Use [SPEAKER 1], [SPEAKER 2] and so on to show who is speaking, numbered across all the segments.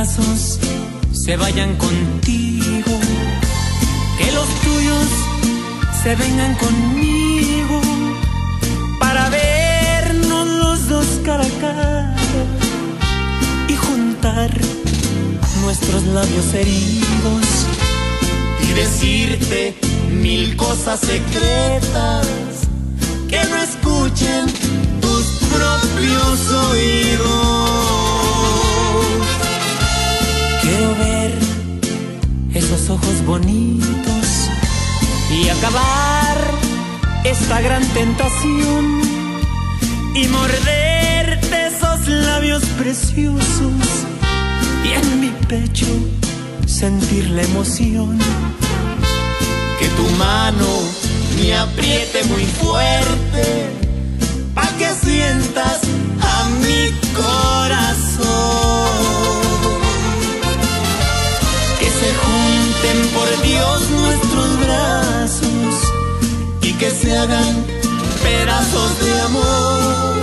[SPEAKER 1] brazos se vayan contigo, que los tuyos se vengan conmigo para vernos los dos cara a cara y juntar nuestros labios heridos
[SPEAKER 2] y decirte mil cosas secretas que no escuchen tus
[SPEAKER 1] Ver esos ojos bonitos y acabar esta gran tentación y morderte esos labios preciosos y en mi pecho sentir la emoción.
[SPEAKER 2] Que tu mano me apriete muy fuerte, pa' que sientas que se hagan pedazos de amor.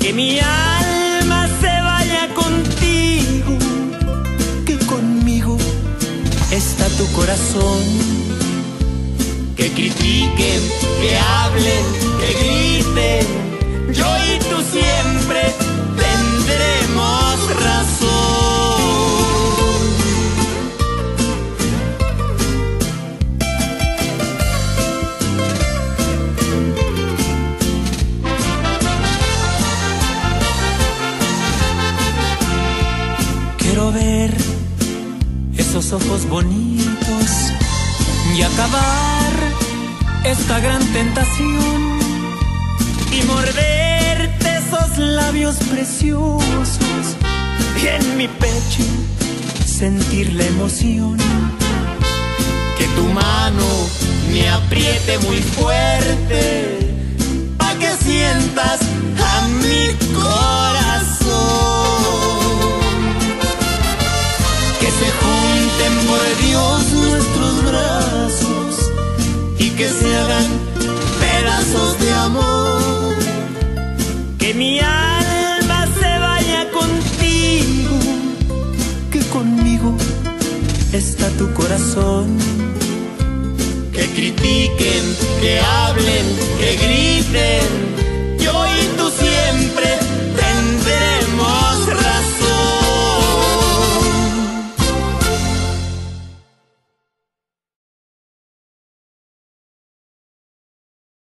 [SPEAKER 1] Que mi alma se vaya contigo, que conmigo está tu corazón
[SPEAKER 2] que critiquen, que hablen, que griten.
[SPEAKER 1] Quiero ver esos ojos bonitos y acabar esta gran tentación y morderte esos labios preciosos y en mi pecho sentir la emoción.
[SPEAKER 2] Que tu mano me apriete muy fuerte pa' que sientas a mi
[SPEAKER 1] está tu corazón.
[SPEAKER 2] Que critiquen, que hablen, que griten